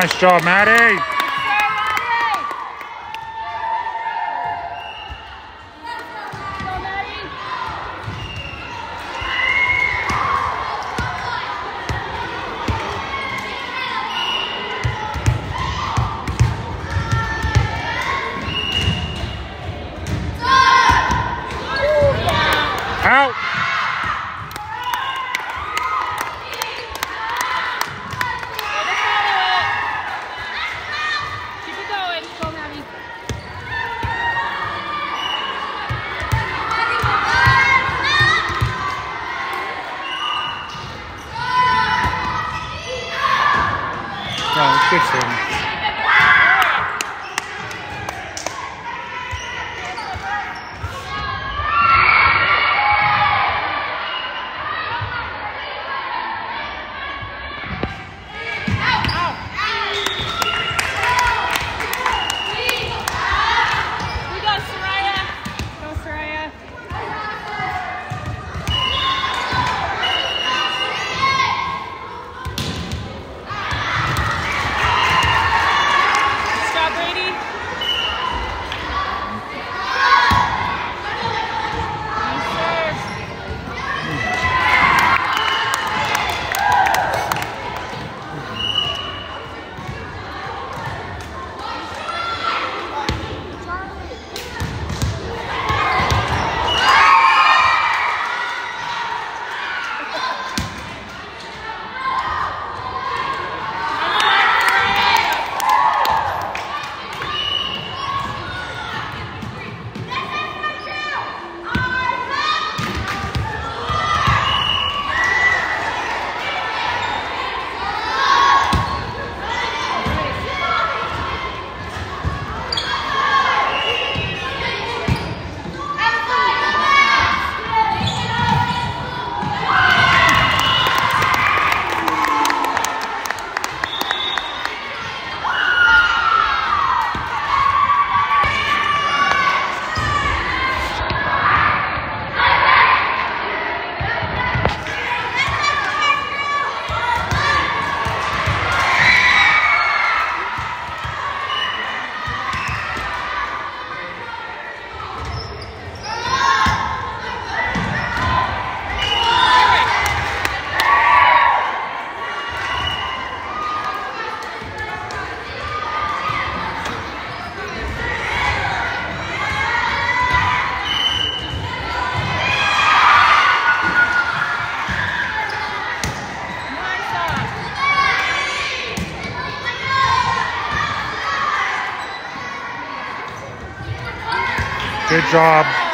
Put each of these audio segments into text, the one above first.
Nice job, Maddie. Job.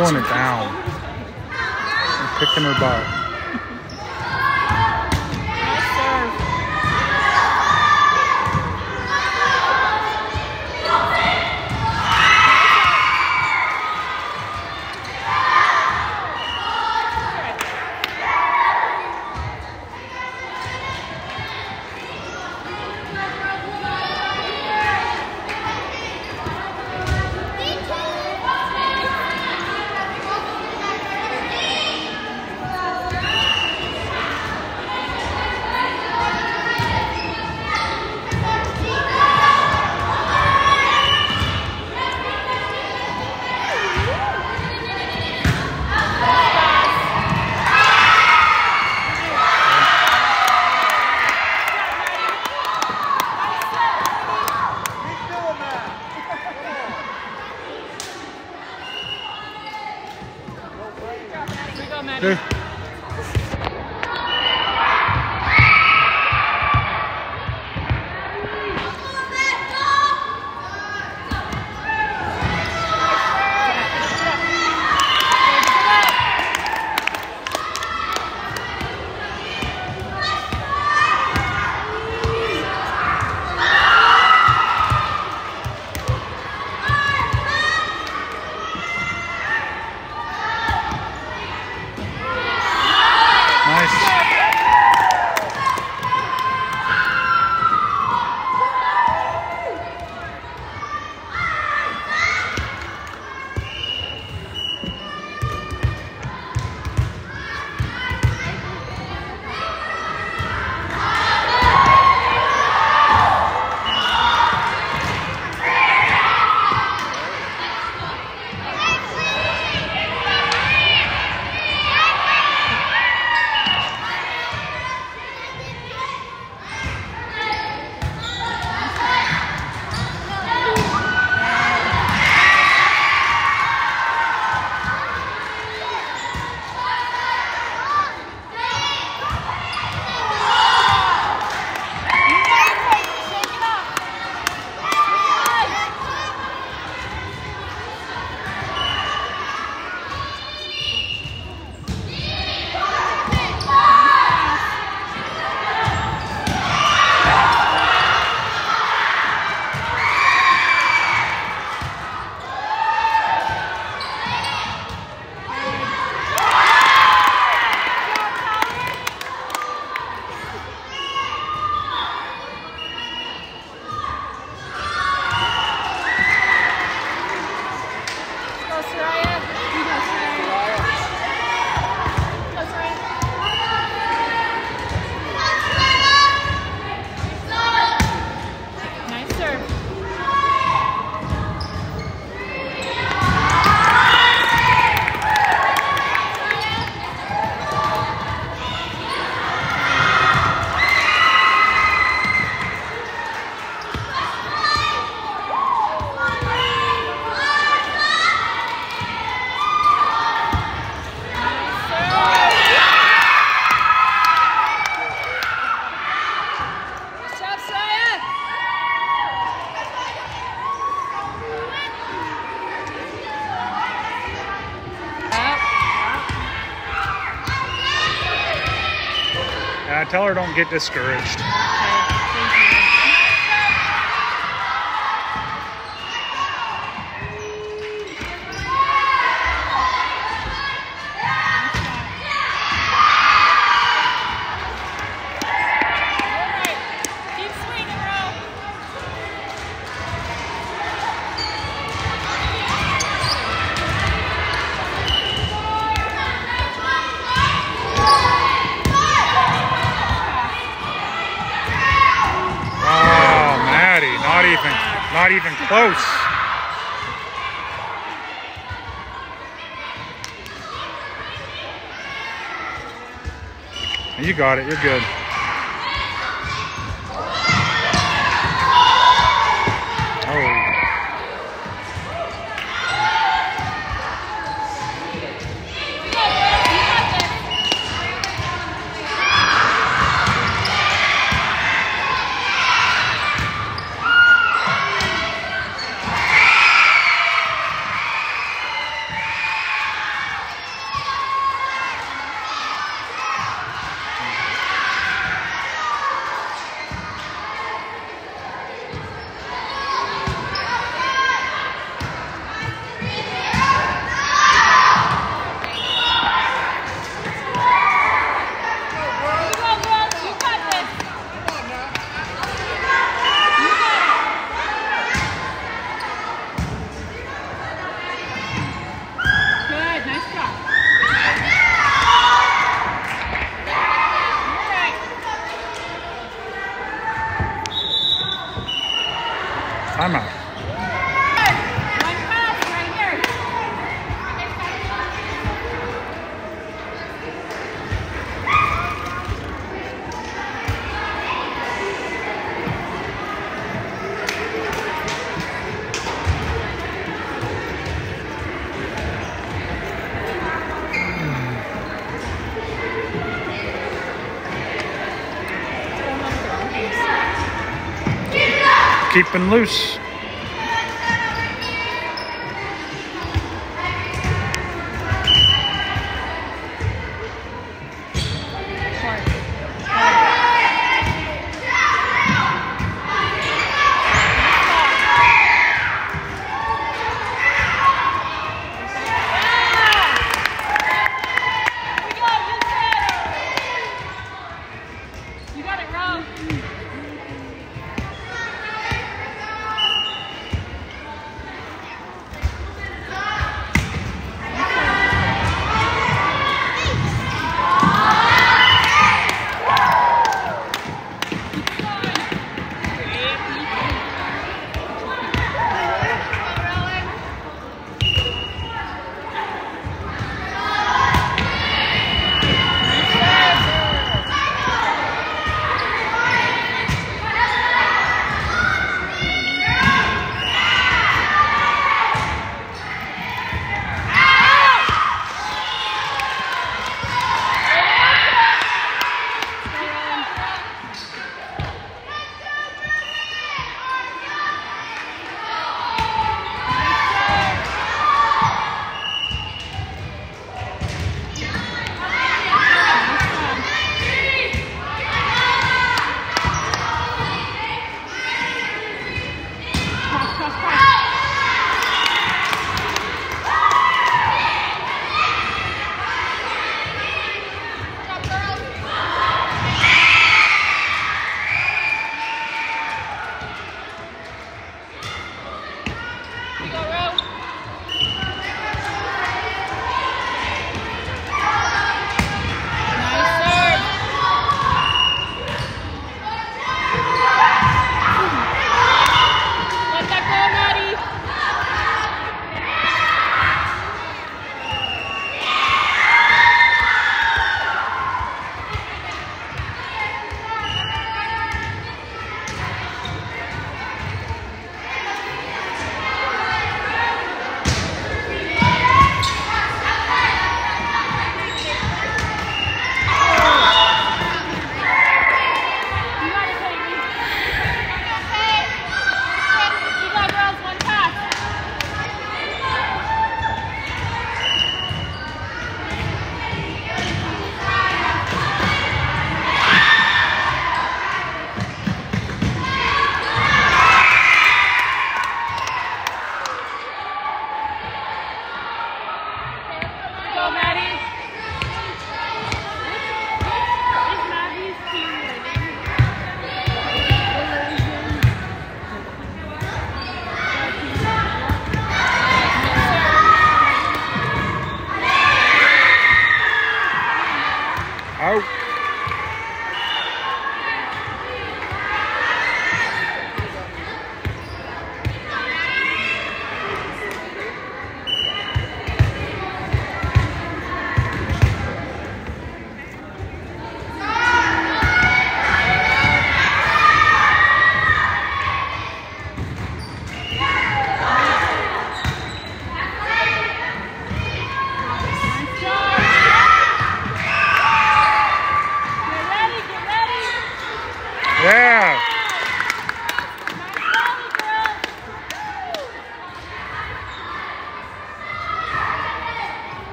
pulling it down. tell her don't get discouraged. Close. You got it. You're good. Keeping loose.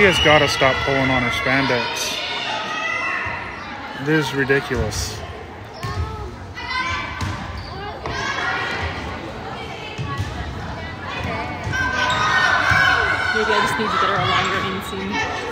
She has got to stop pulling on her spandex. This is ridiculous. Maybe I just need to get her a longer inseam.